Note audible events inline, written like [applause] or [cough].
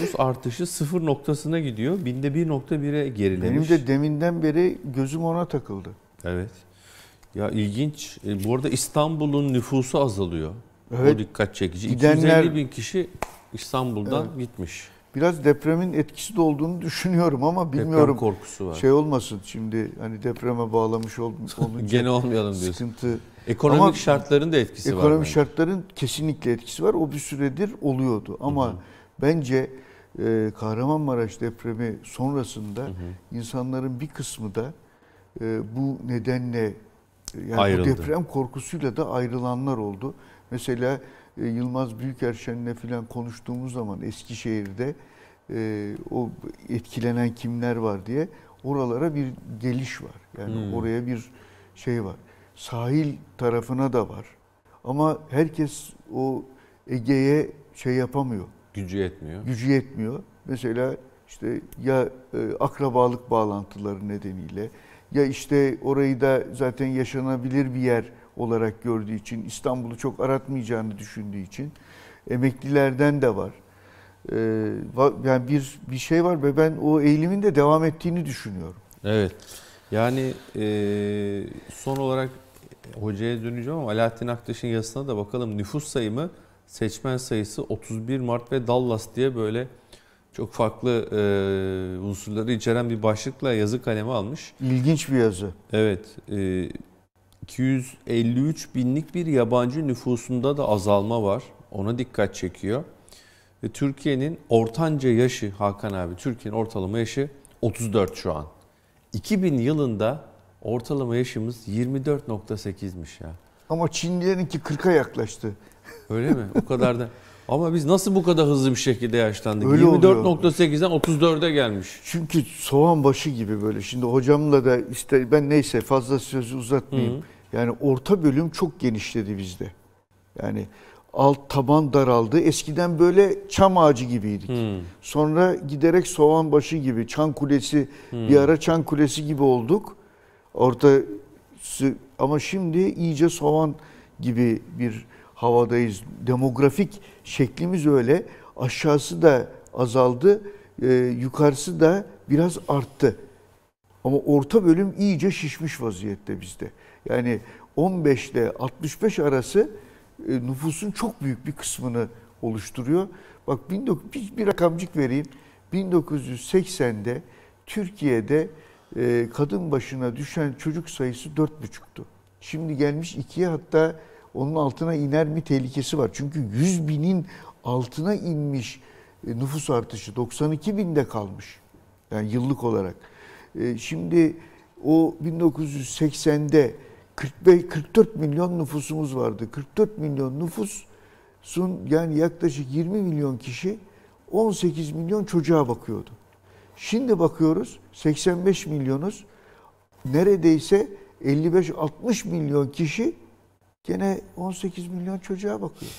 nüfus artışı sıfır noktasına gidiyor. Binde 1.1'e gerilemiş. Benim de deminden beri gözüm ona takıldı. Evet. Ya ilginç. E, bu arada İstanbul'un nüfusu azalıyor. Evet. O dikkat çekici. Gidenler- 250 bin kişi İstanbul'dan gitmiş. Biraz depremin etkisi de olduğunu düşünüyorum ama Deprem bilmiyorum. korkusu var. Şey olmasın şimdi hani depreme bağlamış ol- [laughs] olunca Gene olmayalım diyorsun. sıkıntı. Ekonomik Ama şartların da etkisi var. Ekonomik şartların kesinlikle etkisi var. O bir süredir oluyordu. Ama bence e, Kahramanmaraş depremi sonrasında insanların bir kısmı da e, bu nedenle e, yani bu Ayrıldı. deprem korkusuyla da ayrılanlar oldu. Mesela e, Yılmaz Büyükerşen'le falan konuştuğumuz zaman Eskişehir'de e, o etkilenen kimler var diye oralara bir geliş var. Yani Hmm. oraya bir şey var. Sahil tarafına da var. Ama herkes o Ege'ye şey yapamıyor. Gücü yetmiyor. Gücü yetmiyor. Mesela işte ya e, akrabalık bağlantıları nedeniyle ya işte orayı da zaten yaşanabilir bir yer olarak gördüğü için İstanbul'u çok aratmayacağını düşündüğü için emeklilerden de var. E, yani bir bir şey var ve ben o eğilimin de devam ettiğini düşünüyorum. Evet. Yani e, son olarak hocaya döneceğim ama Alaaddin Aktaş'ın yazısına da bakalım. Nüfus sayımı, seçmen sayısı 31 Mart ve Dallas diye böyle çok farklı e, unsurları içeren bir başlıkla yazı kalemi almış. İlginç bir yazı. Evet. e, 253 binlik bir yabancı nüfusunda da azalma var. Ona dikkat çekiyor. Ve Türkiye'nin ortanca yaşı Hakan abi, Türkiye'nin ortalama yaşı 34 şu an. 2000 yılında ortalama yaşımız 24.8'miş ya. Ama Çinlilerinki 40'a yaklaştı. Öyle mi? O kadar da. Ama biz nasıl bu kadar hızlı bir şekilde yaşlandık? Öyle oluyor. 24.8'den 34'e gelmiş. Çünkü soğan başı gibi böyle. Şimdi hocamla da işte ben neyse fazla sözü uzatmayayım. Hı. Yani orta bölüm çok genişledi bizde. Yani alt taban daraldı. Eskiden böyle çam ağacı gibiydik. Hmm. Sonra giderek soğan başı gibi, çan kulesi, bir ara çan kulesi gibi olduk. Orta ama şimdi iyice soğan gibi bir havadayız. Demografik şeklimiz öyle. Aşağısı da azaldı, e, yukarısı da biraz arttı. Ama orta bölüm iyice şişmiş vaziyette bizde. Yani 15 ile 65 arası e, nüfusun çok büyük bir kısmını oluşturuyor. Bak 19 bir, bir rakamcık vereyim. 1980'de Türkiye'de e, kadın başına düşen çocuk sayısı 4,5'tu. Şimdi gelmiş ikiye hatta onun altına iner mi tehlikesi var. Çünkü 100 binin altına inmiş e, nüfus artışı 92 binde kalmış. Yani yıllık olarak. E, Şimdi o 1980'de 45 44 milyon nüfusumuz vardı. 44 milyon nüfusun yani yaklaşık 20 milyon kişi 18 milyon çocuğa bakıyordu. Şimdi bakıyoruz 85 milyonuz. Neredeyse 55-60 milyon kişi gene 18 milyon çocuğa bakıyor.